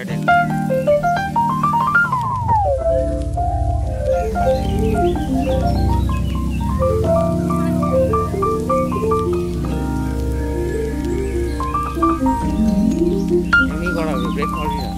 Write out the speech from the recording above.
সাইডে এমনি করা হবে ব্রেক করবি না।